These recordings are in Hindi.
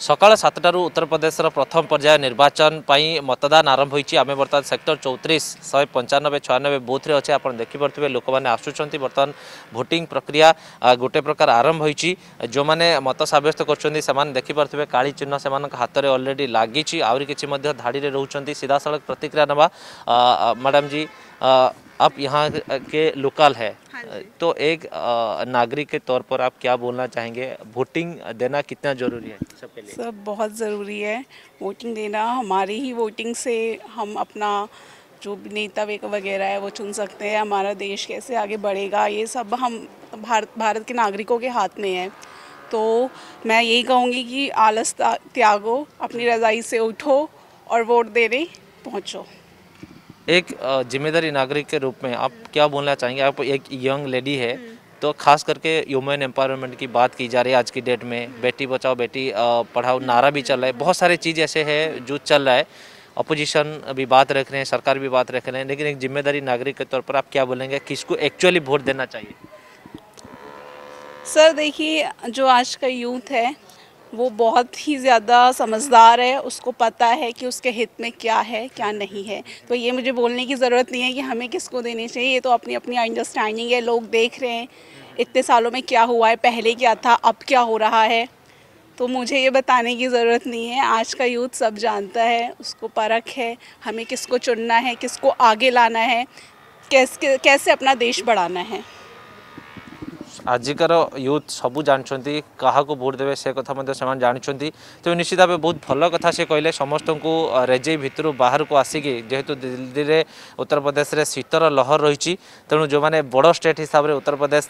ସକାଳ ସାତଟାରୁ ଉତ୍ତରପ୍ରଦେଶର ପ୍ରଥମ ପର୍ଯ୍ୟାୟ ନିର୍ବାଚନ ପାଇଁ ମତଦାନ ଆରମ୍ଭ ହୋଇଛି ଆମେ ବର୍ତ୍ତମାନ ସେକ୍ଟର ଚଉତିରିଶ ଶହେ ପଞ୍ଚାନବେ ଛୟାନବେ ବୁଥରେ ଅଛେ ଆପଣ ଦେଖିପାରୁଥିବେ ଲୋକମାନେ ଆସୁଛନ୍ତି ବର୍ତ୍ତମାନ ଭୋଟିଂ ପ୍ରକ୍ରିୟା ଆ, ଗୋଟେ ପ୍ରକାର ଆରମ୍ଭ ହୋଇଛି ଯେଉଁମାନେ ମତ ସାବ୍ୟସ୍ତ କରୁଛନ୍ତି ସେମାନେ ଦେଖିପାରୁଥିବେ କାଳି ଚିହ୍ନ ସେମାନଙ୍କ ହାତରେ ଅଲରେଡ଼ି ଲାଗିଛି ଆହୁରି କିଛି ମଧ୍ୟ ଧାଡ଼ିରେ ରହୁଛନ୍ତି ସିଧାସଳଖ ପ୍ରତିକ୍ରିୟା ନେବା ଆ, ଆ, ମ୍ୟାଡ଼ାମ जी आ, आप यहाँ के लोकल है तो एक नागरिक के तौर पर आप क्या बोलना चाहेंगे? वोटिंग देना कितना ज़रूरी है सबके लिए? सब बहुत ज़रूरी है। वोटिंग देना हमारी ही वोटिंग से हम अपना जो नेता वगैरह है वो चुन सकते हैं। हमारा देश कैसे आगे बढ़ेगा? ये सब हम भारत भारत के नागरिकों के हाथ में है। तो मैं यही कहूँगी कि आलस त्यागो, अपनी रज़ाई से उठो और वोट देने पहुँचो। एक ज़िम्मेदारी नागरिक के रूप में आप क्या बोलना चाहेंगे? आप एक यंग लेडी है तो खास करके ह्यूमन एम्पावरमेंट की बात की जा रही है आज की डेट में। बेटी बचाओ बेटी पढ़ाओ नारा भी चल रहा है। बहुत सारे चीज़ ऐसे है जो चल रहा है। अपोजिशन भी बात रख रहे हैं सरकार भी बात रख रहे हैं लेकिन एक ज़िम्मेदारी नागरिक के तौर पर आप क्या बोलेंगे? किसको एक्चुअली वोट देना चाहिए? सर देखिए जो आज का यूथ है वो बहुत ही ज़्यादा समझदार है, उसको पता है कि उसके हित में क्या है, क्या नहीं है। तो ये मुझे बोलने की ज़रूरत नहीं है कि हमें किसको देनी चाहिए, ये तो अपनी अपनी अंडरस्टैंडिंग है, लोग देख रहे हैं, इतने सालों में क्या हुआ है, पहले क्या था, अब क्या हो रहा है। तो मुझे ये बताने की ज़रूरत नहीं है, आज का यूथ सब जानता है, उसको परख है, हमें किसको चुनना है, किसको आगे लाना है, कैसे कैसे अपना देश बढ़ाना है। আজিকার ইউথ সবু জাঁচান কাহকু ভোট দেবে সে কথা সে জাঁচান তবে নিশ্চিত ভাবে বহু ভালো কথা সে কে সমস্ত রেজেই ভিতর বাহার আসিকি যেহেতু দিল্লীরে উত্তরপ্রদেশের শীতর লহর রয়েছে তেমন যে বড় স্টেট হিসাবে উত্তরপ্রদেশ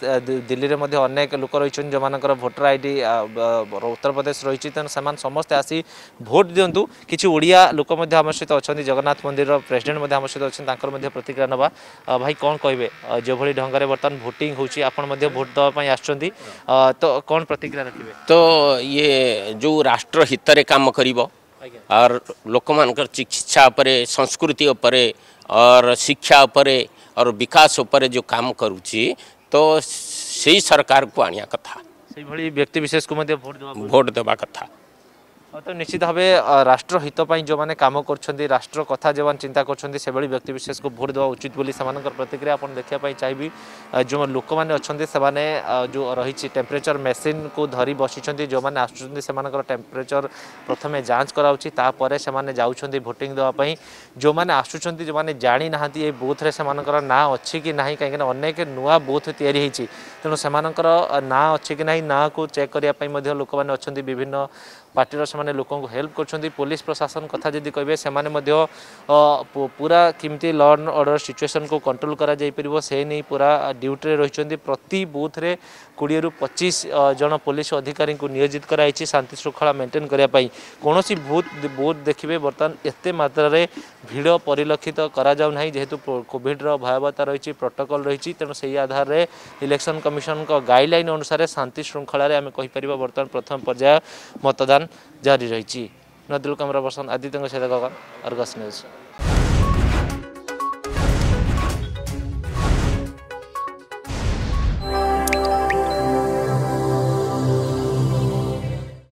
দিল্লীরে অনেক লোক রয়েছেন যে ভোটর আইডি উত্তরপ্রদেশ রয়েছে তেমন সে সমস্তে আসি ভোট দিও কিছু ওড়িয়া লোক মধ্যে আমার সহ অনেক জগন্নাথ মন্দির প্রেসিডেন্ট মধ্যে আমার সহ অনেক তাঁর প্রতিক্রিয়া নেওয়া ভাই কম কে যেভাবে ঢঙ্গে বর্তমান ভোটিং হচ্ছে আপনার ভোট দেওয়া दवापी आसुँदै तो कौन प्रतिक्रिया राखे तो ये जो राष्ट्र हितले काम और लोक मान चिकित्सा उपरे संस्कृति उपरे और शिक्षा उपरे और विकास उपरे जो काम करुच्ची तो सही सरकार को आने कथा से व्यक्ति विशेष को भोट देवा कथा তো নিশ্চিত ভাবে রাষ্ট্র হিত পাই যে কাম করছেন রাষ্ট্র কথা যে চিন্তা করছেন সেভাবে ব্যক্তিবিশেষ ভোট দেওয়া উচিত বলে সে প্রতিক্রিয়া আপনার দেখা চাইবি যে লোক মানে অনেক সে রয়েছে টেম্পরেচর মেসিন কু ধরি বসিছেন যে আসুচার সে টেম্পরেচর প্রথমে যাঞ্চ করা উচিত তাপরে সে যাচ্ছেন ভোটিং দেওয়া যে আসুচার যে জাঁি না এই বুথে সে না অনেক কি না কিনা অনেক নূয়া বুথ তৈরি হয়েছে তেমন সে না অনেক না না চেক করা লোক মানে অনেক বিভিন্ন କରିବା ପାଇଁ ମଧ୍ୟ ଲୋକମାନେ ଅଛନ୍ତି ବିଭିନ୍ନ ପାର୍ଟିର ସେମାନେ ଲୋକଙ୍କୁ ହେଲ୍ପ କରୁଛନ୍ତି। ପୋଲିସ ପ୍ରଶାସନ କଥା ଯଦି କହିବେ ସେମାନେ ମଧ୍ୟ ଅ, ପୁ- ପୁରା କେମିତି ଲ ଆଣ୍ଡ ଅର୍ଡ଼ର ସିଚୁଏସନକୁ କଣ୍ଟ୍ରୋଲ କରାଯାଇପାରିବ ସେ ନେଇ ପୁରା ଡ୍ୟୁଟିରେ ରହିଛନ୍ତି। ପ୍ରତି ବୁଥରେ କୋଡ଼ିଏରୁ ପଚିଶ ଅ, ଜଣ ପୋଲିସ ଅଧିକାରୀଙ୍କୁ ନିୟୋଜିତ କରାଯାଇଛି ଶାନ୍ତି ଶୃଙ୍ଖଳା ମେଣ୍ଟେନ୍ କରିବା ପାଇଁ। କୌଣସି ବୁଥ୍ ବୁଥ୍ ଦେଖିବେ ବର୍ତ୍ତମାନ ଏତେ ମାତ୍ରାରେ ଭିଡ଼ ପରିଲକ୍ଷିତ କରାଯାଉ ନାହିଁ ଯେହେତୁ ପୋ- କୋଭିଡର ଭୟାବହତା ରହିଛି ପ୍ରୋଟୋକଲ୍ ରହିଛି ତେଣୁ ସେହି ଆଧାରରେ ଇଲେକ୍ସନ୍ କମିଶନଙ୍କ ଗାଇଡ଼ଲାଇନ୍ ଅନୁସାରେ ଶାନ୍ତି ଶୃଙ୍ଖଳାରେ ଆମେ କହିପାରିବା ବର୍ତ୍ତମାନ ପ୍ରଥମ ପର୍ଯ୍ୟାୟ ମତଦାନ। ଜାରି ରହିଛି ନଦୀରୁ କ୍ୟାମେରା ପର୍ସନ ଆଦିତ୍ୟଙ୍କ ସହିତ ଗଗନ ଅର୍ଗସ୍ ନ୍ୟୁଜ୍